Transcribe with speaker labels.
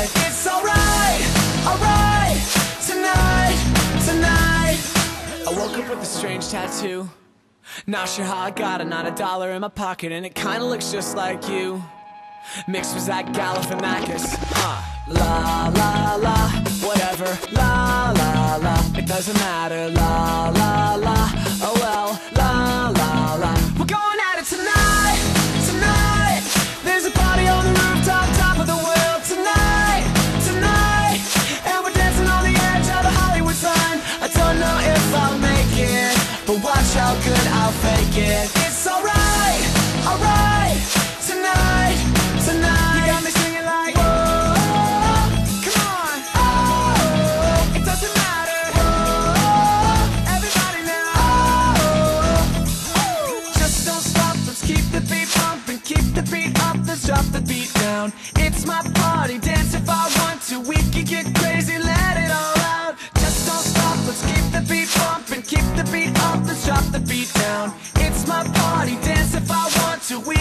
Speaker 1: It's alright, alright, tonight, tonight. I woke up with a strange tattoo. Not sure how I got it, not a dollar in my pocket, and it kinda looks just like you. Mixed with Zach Galifianakis. Huh. La la la, whatever. La la la, it doesn't matter. La la la, I'll fake it. It's alright, alright, tonight, tonight. You got me singing like, whoa, come on, oh, it doesn't matter, whoa, everybody now, oh, just don't stop, let's keep the beat pumping, keep the beat up, let's drop the beat down. It's my party, dance if the beat down. It's my party, dance if I want to. We